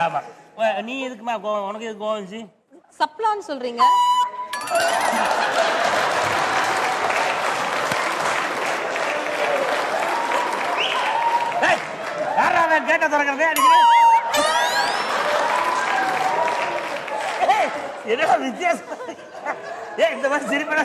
ஆமா. நீ எதுக்குமா கோவம்? உனக்கு எதுக்கு கோவம் இருந்துச்சு சப்ளான்னு சொல்றீங்க. யாரா அவன் கேட்ட திறக்கிறதே அடிக்கிறேன் என்ன வித்தியாசம்? ஏய் இந்த மாதிரி சிரிப்படா